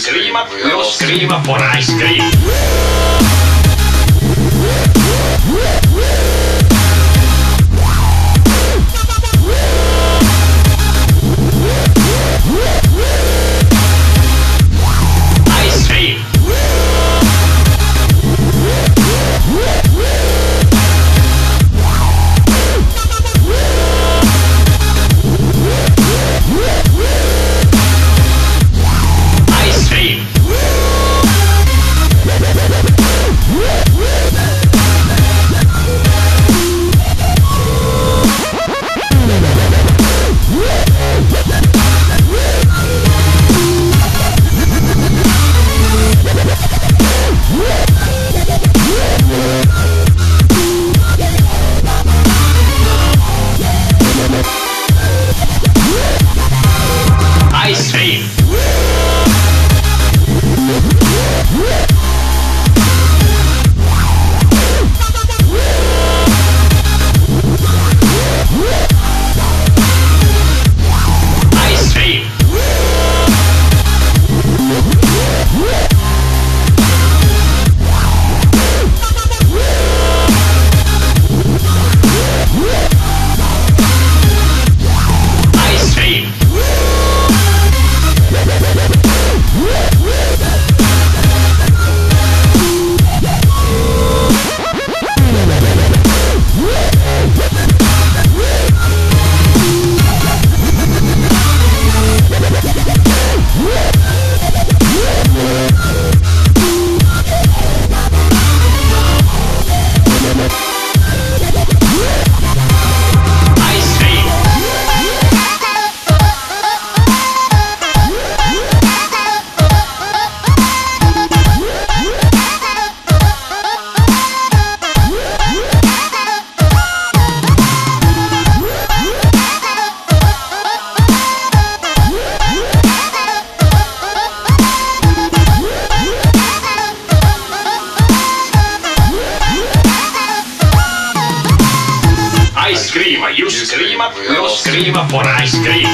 scrima, lo for ice cream. Ice clima, los clima por ice cream.